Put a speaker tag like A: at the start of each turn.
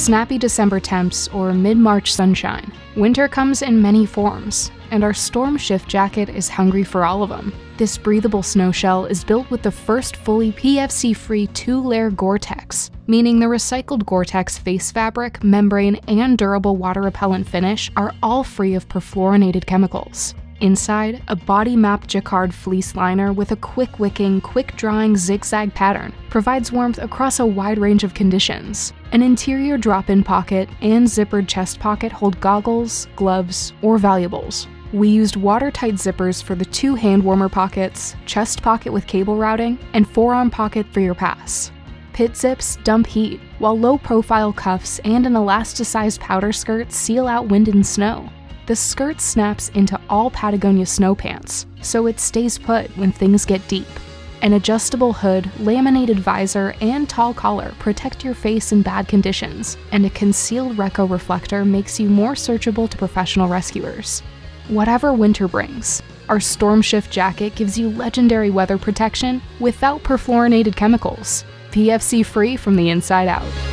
A: snappy December temps, or mid March sunshine. Winter comes in many forms, and our Storm Shift jacket is hungry for all of them. This breathable snow shell is built with the first fully PFC free two layer Gore Tex, meaning the recycled Gore Tex face fabric, membrane, and durable water repellent finish are all free of perfluorinated chemicals. Inside, a body map jacquard fleece liner with a quick wicking, quick drying zigzag pattern provides warmth across a wide range of conditions. An interior drop in pocket and zippered chest pocket hold goggles, gloves, or valuables. We used watertight zippers for the two hand warmer pockets, chest pocket with cable routing, and forearm pocket for your pass. Pit zips dump heat, while low profile cuffs and an elasticized powder skirt seal out wind and snow. The skirt snaps into all Patagonia snow pants, so it stays put when things get deep. An adjustable hood, laminated visor, and tall collar protect your face in bad conditions, and a concealed RECCO reflector makes you more searchable to professional rescuers. Whatever winter brings, our Storm Shift jacket gives you legendary weather protection without perfluorinated chemicals. PFC free from the inside out.